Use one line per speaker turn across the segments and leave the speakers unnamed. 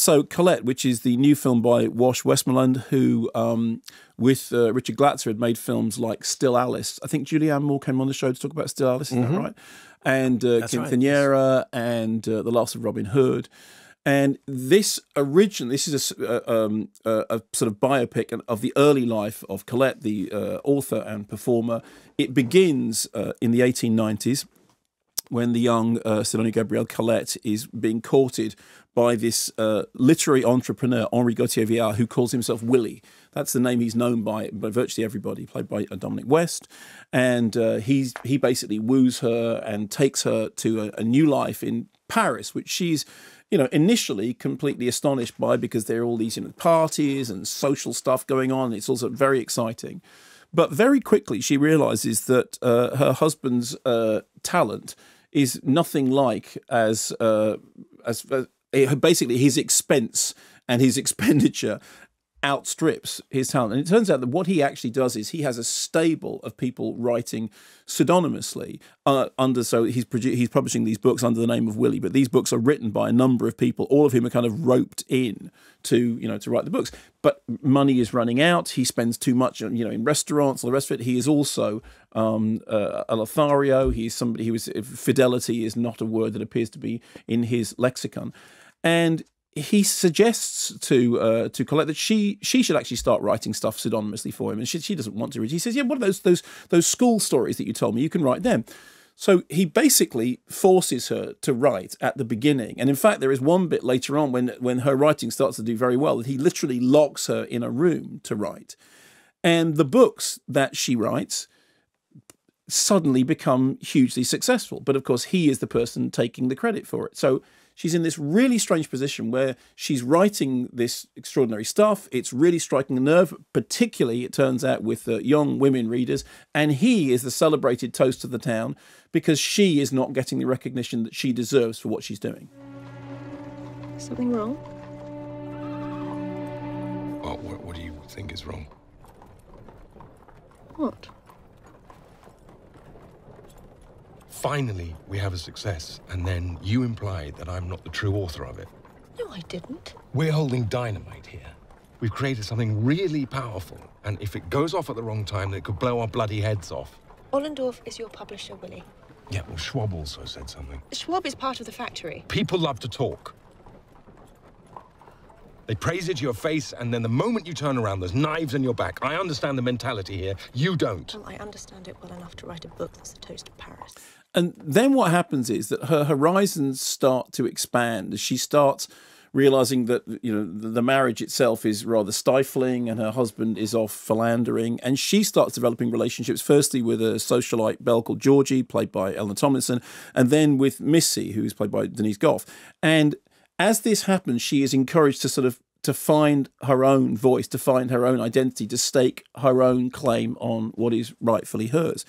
so Colette, which is the new film by Wash Westmoreland, who um, with uh, Richard Glatzer had made films like Still Alice. I think Julianne Moore came on the show to talk about Still Alice. Is
Mm-hmm.
that right? And uh, Quinceañera and uh, The Last of Robin Hood. And this origin, this is a, um, a, a sort of biopic of the early life of Colette, the uh, author and performer. It begins uh, in the 1890s when the young uh, Sidonie Gabrielle Colette is being courted by this uh, literary entrepreneur, Henri Gauthier Villars, who calls himself Willy. That's the name he's known by by virtually everybody, played by uh, Dominic West. And uh, he's, he basically woos her and takes her to a, a new life in Paris, which she's you know, initially completely astonished by because there are all these you know, parties and social stuff going on. It's also very exciting. But very quickly, she realizes that uh, her husband's uh, talent is nothing like as uh, as uh, basically his expense and his expenditure outstrips his talent. And it turns out that what he actually does is he has a stable of people writing pseudonymously uh, under. So he's produ- he's publishing these books under the name of Willy, but these books are written by a number of people, all of whom are kind of roped in to you know to write the books. But money is running out. He spends too much, you know, in restaurants, all the rest of it. He is also um, uh, a Lothario. He's somebody who is fidelity is not a word that appears to be in his lexicon, and he suggests to uh, to Colette that she she should actually start writing stuff pseudonymously for him, and she, she doesn't want to. Read. He says, "Yeah, what are those those those school stories that you told me? You can write them." So he basically forces her to write at the beginning, and in fact, there is one bit later on when when her writing starts to do very well that he literally locks her in a room to write, and the books that she writes suddenly become hugely successful. But of course, he is the person taking the credit for it. So she's in this really strange position where she's writing this extraordinary stuff. It's really striking a nerve, particularly, it turns out, with uh, young women readers. And he is the celebrated toast of the town because she is not getting the recognition that she deserves for what she's doing.
Something wrong?
Well, what, what do you think is wrong?
What?
Finally, we have a success, and then you implied that I'm not the true author of it.
No, I didn't.
We're holding dynamite here. We've created something really powerful, and if it goes off at the wrong time, then it could blow our bloody heads off.
Ollendorf is your publisher, Willy.
Yeah, well, Schwob also said something.
Schwob is part of the factory.
People love to talk. They praise it to your face, and then the moment you turn around, there's knives in your back. I understand the mentality here. You don't.
Well, I understand it well enough to write a book that's a toast of Paris.
And then what happens is that her horizons start to expand as she starts realizing that you know the marriage itself is rather stifling and her husband is off philandering. And she starts developing relationships firstly with a socialite belle called georgie played by Eleanor Tomlinson and then with missy who's played by Denise Gough. And as this happens she is encouraged to sort of to find her own voice to find her own identity to stake her own claim on what is rightfully hers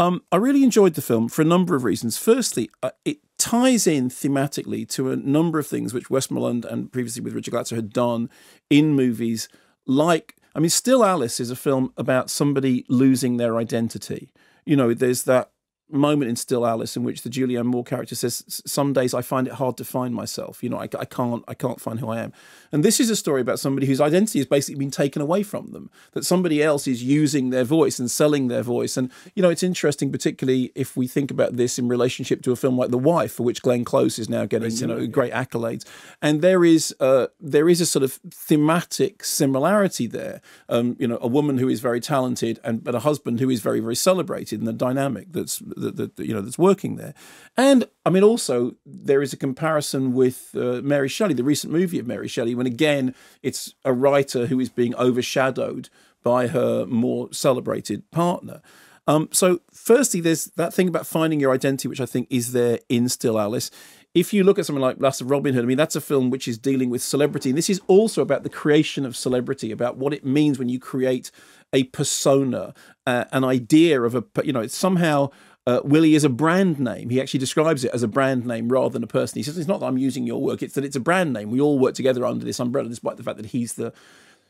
um, I really enjoyed the film for a number of reasons. Firstly, uh, it ties in thematically to a number of things which Westmoreland and previously with Richard Glatzer had done in movies. Like, I mean, Still Alice is a film about somebody losing their identity. You know, there's that moment in Still Alice in which the Julianne Moore character says, "Some days I find it hard to find myself. You know, I, I can't, I can't find who I am." And this is a story about somebody whose identity has basically been taken away from them. That somebody else is using their voice and selling their voice. And you know, it's interesting, particularly if we think about this in relationship to a film like The Wife, for which Glenn Close is now getting you know great accolades. And there is, uh, there is a sort of thematic similarity there. Um, you know, a woman who is very talented, and but a husband who is very, very celebrated, and the dynamic that's that, that you know that's working there. And I mean, also there is a comparison with uh, Mary Shelley, the recent movie of Mary Shelley, when again it's a writer who is being overshadowed by her more celebrated partner. Um, so, firstly, there's that thing about finding your identity, which I think is there in Still Alice. If you look at something like Last of Robin Hood, I mean, that's a film which is dealing with celebrity. And this is also about the creation of celebrity, about what it means when you create a persona, uh, an idea of a, you know, it's somehow. Uh, Willy is a brand name. He actually describes it as a brand name rather than a person. He says it's not that I'm using your work; it's that it's a brand name. We all work together under this umbrella, despite the fact that he's the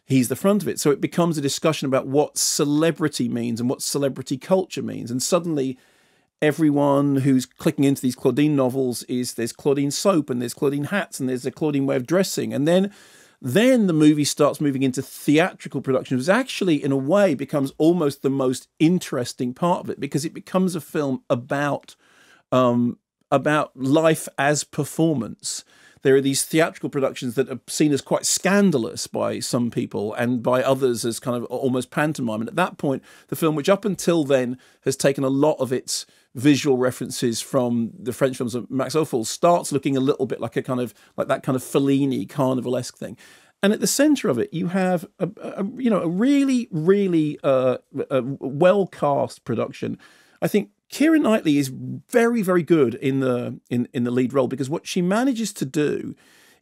he's the front of it. So it becomes a discussion about what celebrity means and what celebrity culture means. And suddenly, everyone who's clicking into these Claudine novels is there's Claudine soap and there's Claudine hats and there's a Claudine way of dressing. And then then the movie starts moving into theatrical production, which actually, in a way, becomes almost the most interesting part of it because it becomes a film about um, about life as performance there are these theatrical productions that are seen as quite scandalous by some people and by others as kind of almost pantomime. And at that point, the film, which up until then has taken a lot of its visual references from the French films of Max Ophüls, starts looking a little bit like a kind of like that kind of Fellini carnivalesque thing. And at the centre of it, you have a, a, you know a really really uh, well cast production. I think Keira Knightley is very, very good in the in, in the lead role because what she manages to do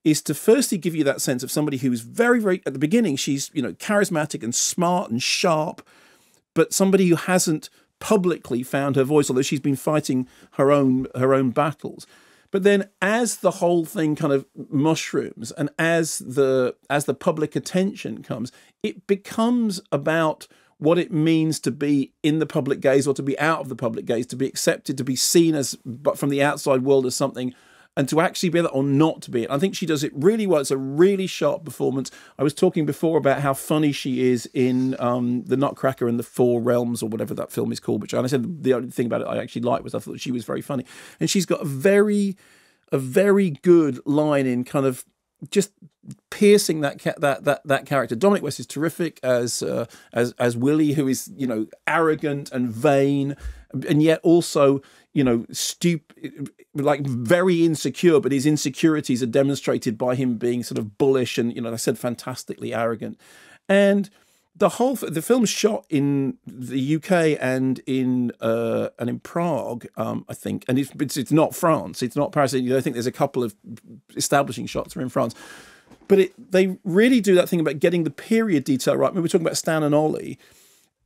is to firstly give you that sense of somebody who is very, very at the beginning, she's you know charismatic and smart and sharp, but somebody who hasn't publicly found her voice, although she's been fighting her own her own battles. But then as the whole thing kind of mushrooms and as the as the public attention comes, it becomes about what it means to be in the public gaze or to be out of the public gaze, to be accepted, to be seen as, but from the outside world as something, and to actually be that or not to be it. I think she does it really well. It's a really sharp performance. I was talking before about how funny she is in um, The Nutcracker and the Four Realms or whatever that film is called. Which I said the only thing about it I actually liked was I thought she was very funny, and she's got a very a very good line in kind of just piercing that that that that character. Dominic West is terrific as uh, as as Willy, who is you know arrogant and vain, and yet also you know stupid, like very insecure. But his insecurities are demonstrated by him being sort of bullish and you know I said fantastically arrogant, and the whole the film's shot in the UK and in uh, and in Prague, um, I think, and it's, it's, not France, it's not Paris. I think there's a couple of establishing shots are in France, but it, they really do that thing about getting the period detail right. Mean, we're talking about Stan and Ollie.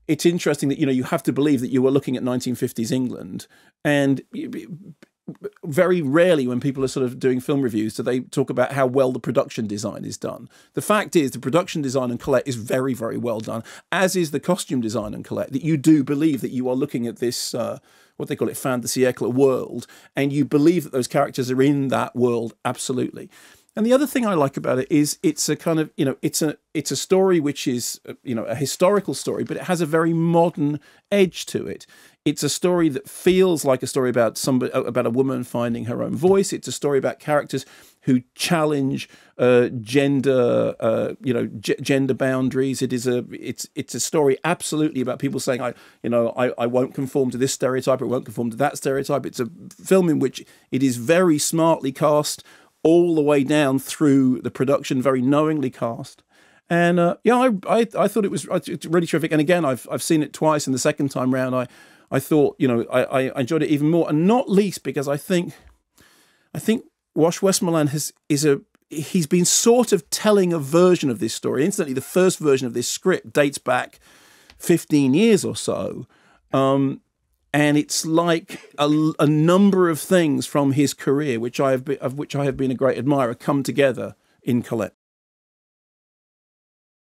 It's interesting that you know you have to believe that you were looking at 1950s England, and very rarely when people are sort of doing film reviews do they talk about how well the production design is done. The fact is the production design on Colette is very, very well done, as is the costume design on Colette, that you do believe that you are looking at this uh, what they call it, fantasy world, and you believe that those characters are in that world absolutely. And the other thing I like about it is it's a kind of you know it's a it's a story which is you know a historical story, but it has a very modern edge to it. It's a story that feels like a story about somebody about a woman finding her own voice. It's a story about characters who challenge uh, gender, uh, you know, gender boundaries. It is a it's it's a story absolutely about people saying, I you know, I, I won't conform to this stereotype, or won't conform to that stereotype. It's a film in which it is very smartly cast all the way down through the production, very knowingly cast. And uh, yeah, I, I, I thought it was really terrific. And again, I've I've seen it twice, and the second time round, I I thought, you know, I, I enjoyed it even more, and not least because I think, I think Wash Westmoreland has is a he's been sort of telling a version of this story. Incidentally, the first version of this script dates back 15 years or so. Um, and it's like a, a, number of things from his career, which I have of which I have been a great admirer, come together in Colette.